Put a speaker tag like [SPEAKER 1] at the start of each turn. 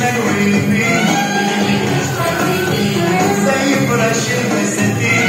[SPEAKER 1] Stay with me.
[SPEAKER 2] Stay with me.
[SPEAKER 1] Stay with me.